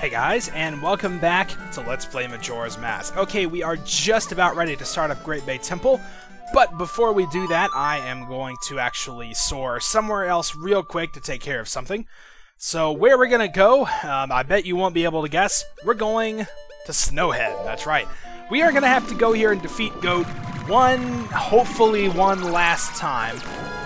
Hey guys, and welcome back to Let's Play Majora's Mask. Okay, we are just about ready to start up Great Bay Temple, but before we do that, I am going to actually soar somewhere else real quick to take care of something. So where we're gonna go, um, I bet you won't be able to guess. We're going to Snowhead, that's right. We are gonna have to go here and defeat Goht one, hopefully one last time,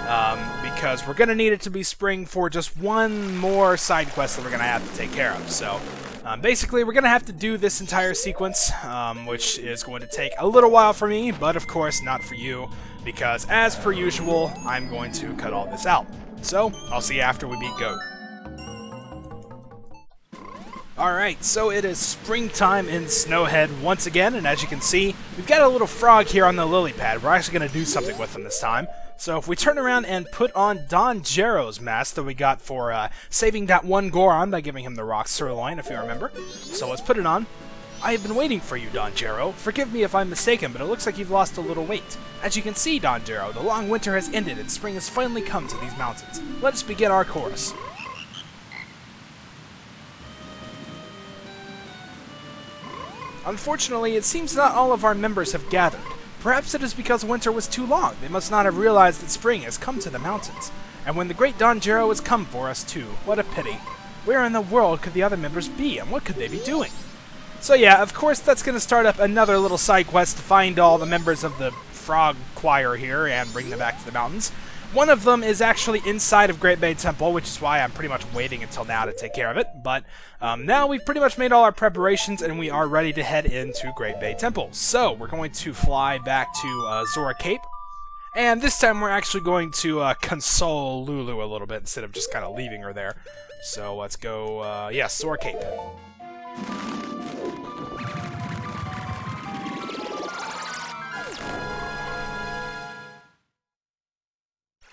um, because we're gonna need it to be spring for just one more side quest that we're gonna have to take care of. So um, basically, we're going to have to do this entire sequence, um, which is going to take a little while for me, but of course not for you, because as per usual, I'm going to cut all this out. So, I'll see you after we beat Goht. Alright, so it is springtime in Snowhead once again, and as you can see, we've got a little frog here on the lily pad. We're actually going to do something with him this time. So if we turn around and put on Don Gero's mask that we got for uh, saving that one Goron by giving him the rock sirloin, if you remember. So let's put it on. I have been waiting for you, Don Gero. Forgive me if I'm mistaken, but it looks like you've lost a little weight. As you can see, Don Gero, the long winter has ended and spring has finally come to these mountains. Let us begin our chorus. Unfortunately, it seems not all of our members have gathered. Perhaps it is because winter was too long. They must not have realized that spring has come to the mountains. And when the great Don Gero has come for us too, what a pity. Where in the world could the other members be, and what could they be doing? So yeah, of course that's going to start up another little side quest to find all the members of the frog choir here and bring them back to the mountains. One of them is actually inside of Great Bay Temple, which is why I'm pretty much waiting until now to take care of it. But um, now we've pretty much made all our preparations and we are ready to head into Great Bay Temple. So we're going to fly back to uh, Zora Cape. And this time we're actually going to uh, console Lulu a little bit instead of just kind of leaving her there. So let's go, uh, yes, yeah, Zora Cape.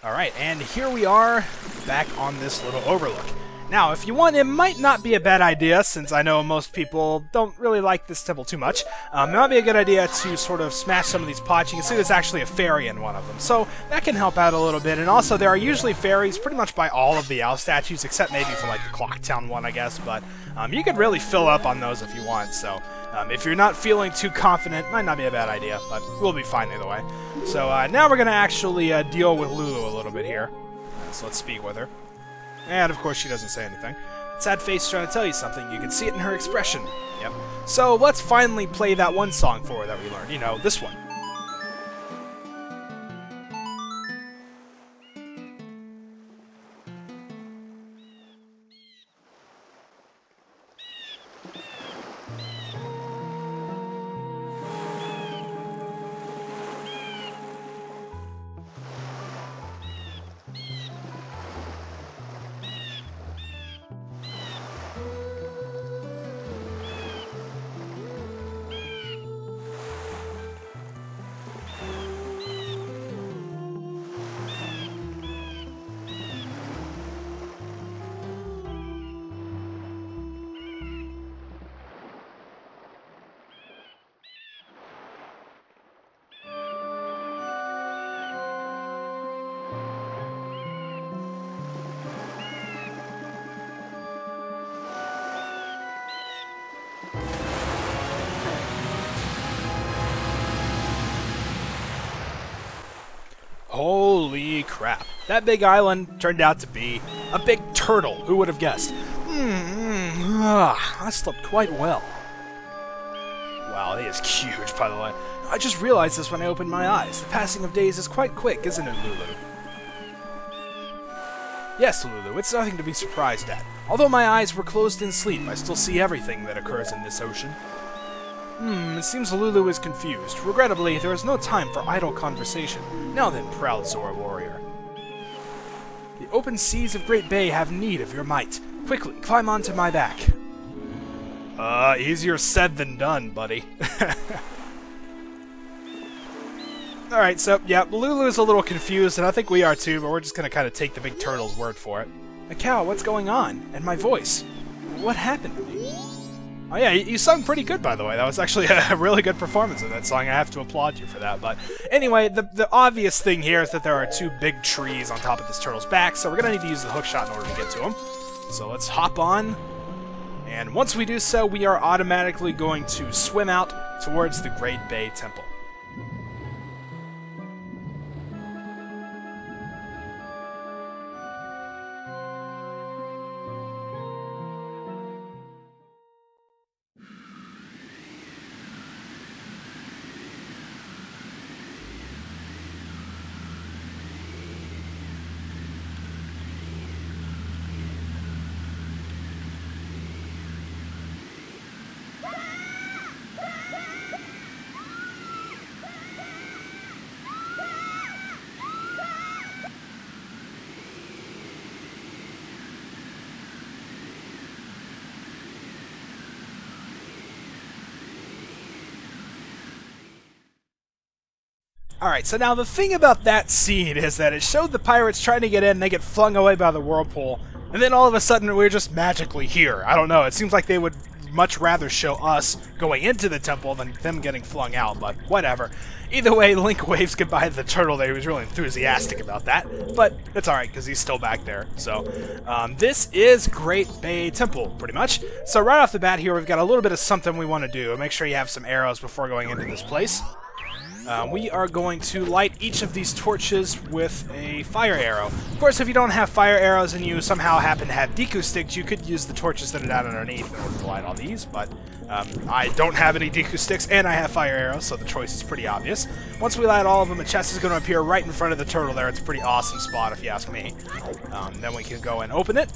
Alright, and here we are, back on this little overlook. Now, if you want, it might not be a bad idea, since I know most people don't really like this temple too much. Um, it might be a good idea to sort of smash some of these pots. You can see there's actually a fairy in one of them, so that can help out a little bit. And also, there are usually fairies pretty much by all of the owl statues, except maybe for like the Clock Town one, I guess. But um, you could really fill up on those if you want, so um, if you're not feeling too confident, might not be a bad idea, but we'll be fine either way. So uh, now we're going to actually uh, deal with Lulu a little bit here. So let's speak with her. And of course she doesn't say anything. Sad face trying to tell you something, you can see it in her expression. Yep. So let's finally play that one song for her that we learned. You know, this one. Holy crap. That big island turned out to be a big turtle. Who would have guessed? Mm, ah, I slept quite well. Wow, he is huge, by the way. I just realized this when I opened my eyes. The passing of days is quite quick, isn't it, Lulu? Yes, Lulu, it's nothing to be surprised at. Although my eyes were closed in sleep, I still see everything that occurs in this ocean. Hmm, it seems Lulu is confused. Regrettably, there is no time for idle conversation. Now then, proud Zora warrior. The open seas of Great Bay have need of your might. Quickly, climb onto my back. Uh, easier said than done, buddy. Alright, so, yeah, Lulu is a little confused, and I think we are too, but we're just gonna kind of take the big turtle's word for it. Mikau, what's going on? And my voice? What happened? Oh yeah, you sung pretty good, by the way. That was actually a really good performance of that song. I have to applaud you for that. But anyway, the, the obvious thing here is that there are two big trees on top of this turtle's back, so we're going to need to use the hook shot in order to get to them. So let's hop on, And once we do so, we are automatically going to swim out towards the Great Bay Temple. Alright, so now the thing about that scene is that it showed the pirates trying to get in, and they get flung away by the whirlpool, and then all of a sudden we're just magically here. I don't know, it seems like they would much rather show us going into the temple than them getting flung out, but whatever. Either way, Link waves goodbye to the turtle there. He was really enthusiastic about that, but it's alright because he's still back there. So, um, this is Great Bay Temple, pretty much. So right off the bat here, we've got a little bit of something we want to do. Make sure you have some arrows before going into this place. Uh, we are going to light each of these torches with a fire arrow. Of course, if you don't have fire arrows and you somehow happen to have Deku sticks, you could use the torches that are down underneath in order to light all these, but um, I don't have any Deku sticks and I have fire arrows, so the choice is pretty obvious. Once we light all of them, a chest is going to appear right in front of the turtle there. It's a pretty awesome spot, if you ask me. Um, then we can go and open it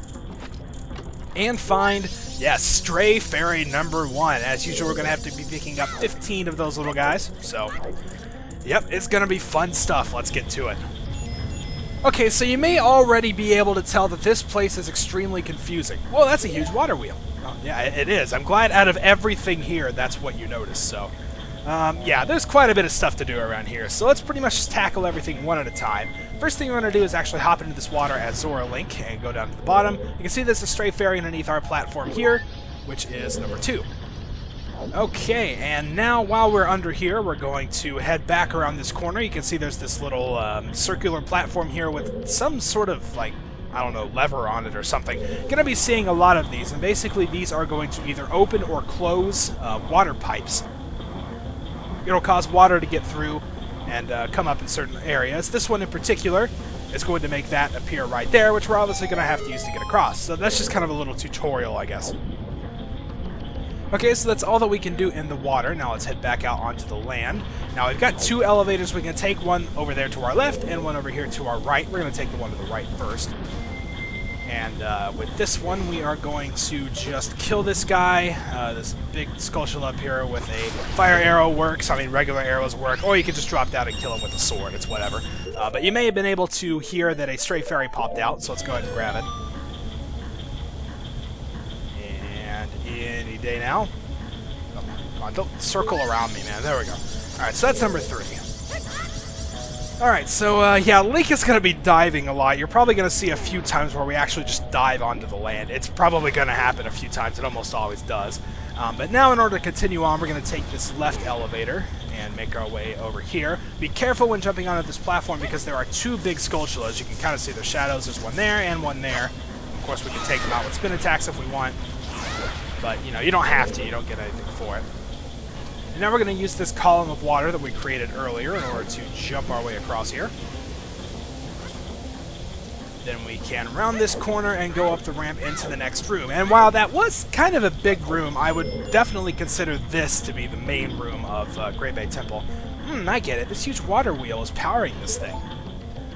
and find, yes, Stray Fairy number one. As usual, we're going to have to be picking up 15 of those little guys. So, yep, it's going to be fun stuff. Let's get to it. Okay, so you may already be able to tell that this place is extremely confusing. Well, that's a huge water wheel. Oh, yeah, it is. I'm glad out of everything here, that's what you notice, so... Um, yeah, there's quite a bit of stuff to do around here, so let's pretty much just tackle everything one at a time. First thing we want to do is actually hop into this water at Zora Link and go down to the bottom. You can see there's a stray fairy underneath our platform here, which is number two. Okay, and now while we're under here, we're going to head back around this corner. You can see there's this little um, circular platform here with some sort of, like, I don't know, lever on it or something. Going to be seeing a lot of these, and basically these are going to either open or close uh, water pipes. It'll cause water to get through and uh, come up in certain areas. This one in particular is going to make that appear right there, which we're obviously going to have to use to get across. So that's just kind of a little tutorial, I guess. Okay, so that's all that we can do in the water. Now let's head back out onto the land. Now we've got two elevators we can take, one over there to our left and one over here to our right. We're going to take the one to the right first. And uh, with this one, we are going to just kill this guy. Uh, this big Skulltula up here with a fire arrow works. I mean, regular arrows work. Or you can just drop down and kill him with a sword. It's whatever. Uh, but you may have been able to hear that a stray fairy popped out, so let's go ahead and grab it. And any day now. Oh, don't circle around me, man. There we go. Alright, so that's number three. Alright, so uh, yeah, Link is going to be diving a lot. You're probably going to see a few times where we actually just dive onto the land. It's probably going to happen a few times. It almost always does. Um, but now in order to continue on, we're going to take this left elevator and make our way over here. Be careful when jumping onto this platform because there are two big Skulltulas. You can kind of see their shadows. There's one there and one there. Of course, we can take them out with spin attacks if we want. But, you know, you don't have to. You don't get anything for it. And now we're going to use this column of water that we created earlier in order to jump our way across here. Then we can round this corner and go up the ramp into the next room. And while that was kind of a big room, I would definitely consider this to be the main room of uh, Great Bay Temple. Hmm, I get it. This huge water wheel is powering this thing.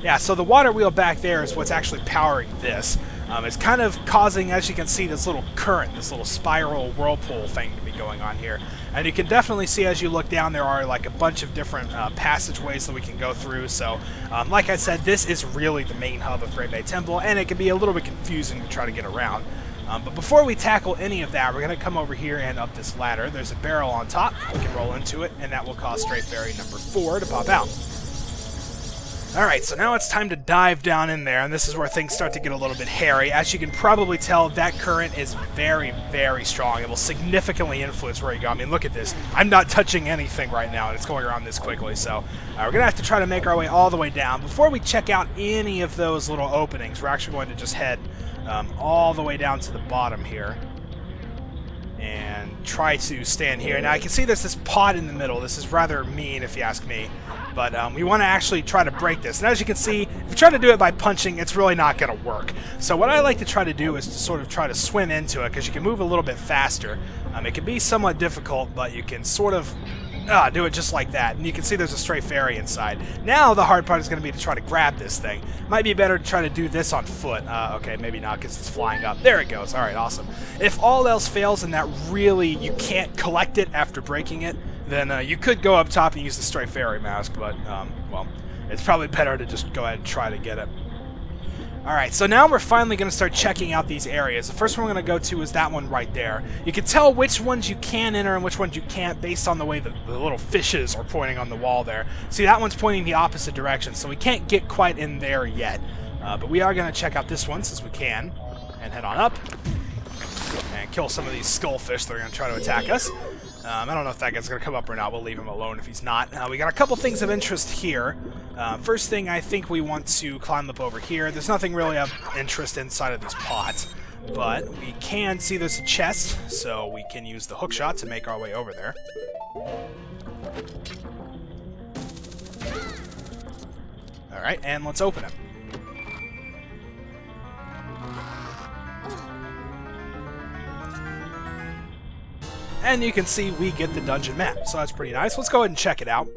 Yeah, so the water wheel back there is what's actually powering this. Um, it's kind of causing, as you can see, this little current, this little spiral whirlpool thing to be going on here. And you can definitely see as you look down, there are like a bunch of different uh, passageways that we can go through. So, um, like I said, this is really the main hub of Great Bay Temple, and it can be a little bit confusing to try to get around. Um, but before we tackle any of that, we're going to come over here and up this ladder. There's a barrel on top. We can roll into it, and that will cause stray Fairy number 4 to pop out. Alright, so now it's time to dive down in there, and this is where things start to get a little bit hairy. As you can probably tell, that current is very, very strong. It will significantly influence where you go. I mean, look at this. I'm not touching anything right now, and it's going around this quickly, so uh, we're going to have to try to make our way all the way down. Before we check out any of those little openings, we're actually going to just head um, all the way down to the bottom here. And try to stand here. Now I can see there's this pot in the middle. This is rather mean if you ask me. But um, we want to actually try to break this. And as you can see, if you try to do it by punching, it's really not going to work. So what I like to try to do is to sort of try to swim into it because you can move a little bit faster. Um, it can be somewhat difficult, but you can sort of Ah, do it just like that. And you can see there's a stray fairy inside. Now the hard part is going to be to try to grab this thing. Might be better to try to do this on foot. Uh, okay, maybe not because it's flying up. There it goes. All right, awesome. If all else fails and that really you can't collect it after breaking it, then uh, you could go up top and use the stray fairy mask, but, um, well, it's probably better to just go ahead and try to get it. Alright, so now we're finally going to start checking out these areas. The first one we're going to go to is that one right there. You can tell which ones you can enter and which ones you can't based on the way the, the little fishes are pointing on the wall there. See, that one's pointing the opposite direction, so we can't get quite in there yet. Uh, but we are going to check out this one since we can, and head on up, and kill some of these skullfish that are going to try to attack us. Um, I don't know if that guy's going to come up or not. We'll leave him alone if he's not. Uh, we got a couple things of interest here. Uh, first thing, I think we want to climb up over here. There's nothing really of interest inside of these pots, but we can see there's a chest, so we can use the hook shot to make our way over there. Alright, and let's open it. And you can see we get the dungeon map, so that's pretty nice. Let's go ahead and check it out.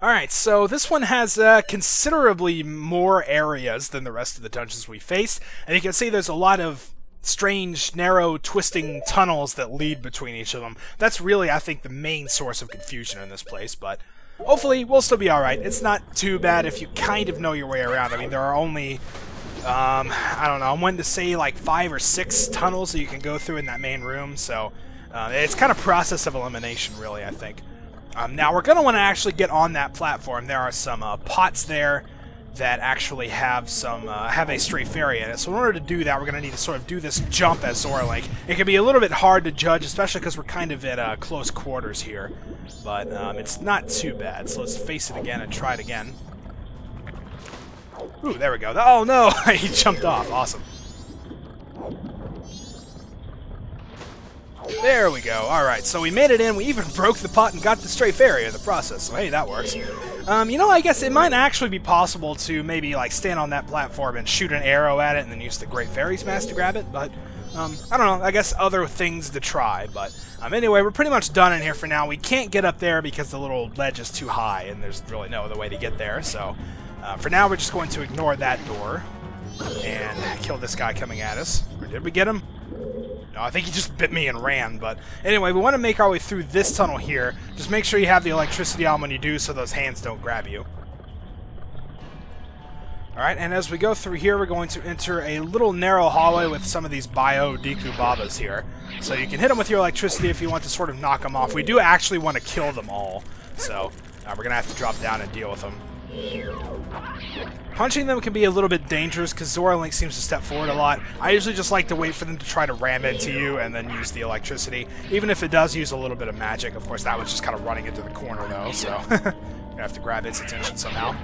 Alright, so this one has uh, considerably more areas than the rest of the dungeons we faced, and you can see there's a lot of strange, narrow, twisting tunnels that lead between each of them. That's really, I think, the main source of confusion in this place, but hopefully we'll still be alright. It's not too bad if you kind of know your way around. I mean, there are only um, I don't know, I'm wanting to say like five or six tunnels that you can go through in that main room, so uh, it's kind of process of elimination, really, I think. Um, now, we're going to want to actually get on that platform. There are some uh, pots there that actually have some uh, have a stray fairy in it. So in order to do that, we're going to need to sort of do this jump as Zora Link. It can be a little bit hard to judge, especially because we're kind of at uh, close quarters here. But um, it's not too bad. So let's face it again and try it again. Ooh, there we go. Oh no, he jumped off. Awesome. There we go. Alright, so we made it in. We even broke the pot and got the stray fairy in the process. So, hey, that works. Um, you know, I guess it might actually be possible to maybe, like, stand on that platform and shoot an arrow at it and then use the Great Fairy's Mask to grab it, but, um, I don't know. I guess other things to try, but, um, anyway, we're pretty much done in here for now. We can't get up there because the little ledge is too high, and there's really no other way to get there, so, uh, for now, we're just going to ignore that door and kill this guy coming at us. Or did we get him? No, I think he just bit me and ran, but anyway, we want to make our way through this tunnel here. Just make sure you have the electricity on when you do so those hands don't grab you. Alright, and as we go through here, we're going to enter a little narrow hallway with some of these Bio Deku Babas here. So you can hit them with your electricity if you want to sort of knock them off. We do actually want to kill them all, so uh, we're going to have to drop down and deal with them. Punching them can be a little bit dangerous because Zora Link seems to step forward a lot. I usually just like to wait for them to try to ram into you and then use the electricity. Even if it does use a little bit of magic, of course that was just kind of running into the corner though, so I have to grab its attention somehow.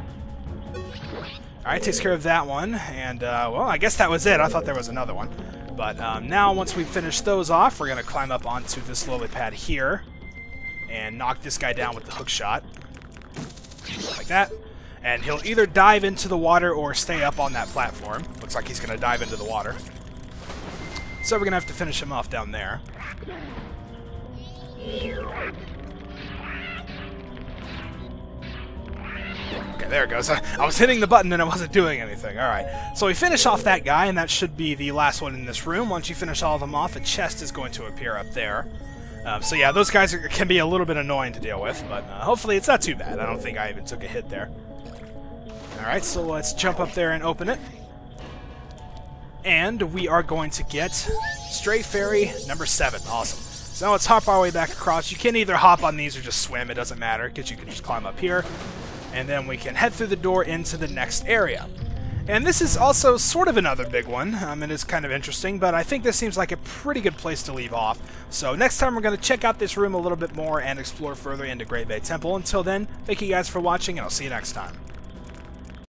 Alright, takes care of that one, and uh, well, I guess that was it. I thought there was another one. But um, now, once we finish those off, we're going to climb up onto this lily pad here and knock this guy down with the hook shot. Like that and he'll either dive into the water or stay up on that platform. Looks like he's going to dive into the water. So we're going to have to finish him off down there. Okay, there it goes. I was hitting the button and I wasn't doing anything. Alright, so we finish off that guy, and that should be the last one in this room. Once you finish all of them off, a chest is going to appear up there. Um, so yeah, those guys are, can be a little bit annoying to deal with, but uh, hopefully it's not too bad. I don't think I even took a hit there. Alright, so let's jump up there and open it. And we are going to get Stray Fairy number 7. Awesome. So let's hop our way back across. You can either hop on these or just swim. It doesn't matter, because you can just climb up here. And then we can head through the door into the next area. And this is also sort of another big one. Um, it is kind of interesting, but I think this seems like a pretty good place to leave off. So next time we're going to check out this room a little bit more and explore further into Great Bay Temple. Until then, thank you guys for watching, and I'll see you next time.